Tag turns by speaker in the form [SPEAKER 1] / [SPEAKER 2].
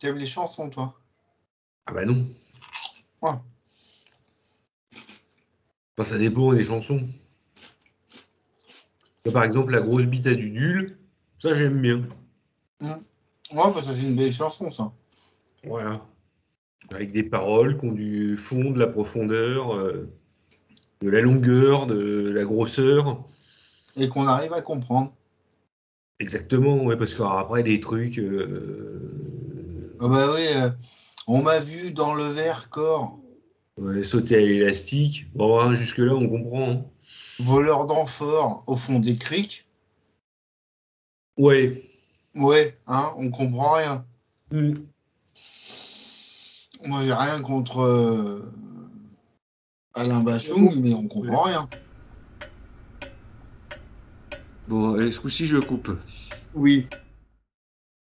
[SPEAKER 1] T'aimes les chansons, toi?
[SPEAKER 2] Ah bah non.
[SPEAKER 1] Ouais.
[SPEAKER 2] Enfin, ça dépend des chansons. Là, par exemple, la grosse bite à Dudule, ça j'aime bien.
[SPEAKER 1] Ouais, bah, ça c'est une belle chanson, ça.
[SPEAKER 2] Voilà. Avec des paroles qui ont du fond, de la profondeur, euh, de la longueur, de la grosseur.
[SPEAKER 1] Et qu'on arrive à comprendre.
[SPEAKER 2] Exactement, ouais, parce qu'après, des trucs. euh,
[SPEAKER 1] Ah bah oui, euh, on m'a vu dans le verre corps,
[SPEAKER 2] ouais, sauter à l'élastique. Bon, hein, jusque-là, on comprend. hein.
[SPEAKER 1] voleur d'amphores au fond des criques.
[SPEAKER 2] Ouais.
[SPEAKER 1] Ouais, hein, on comprend rien.
[SPEAKER 2] Mm.
[SPEAKER 1] Moi, j'ai rien contre euh, Alain Bachung, mais on comprend rien.
[SPEAKER 2] Bon, allez, ce coup-ci, je coupe.
[SPEAKER 1] Oui.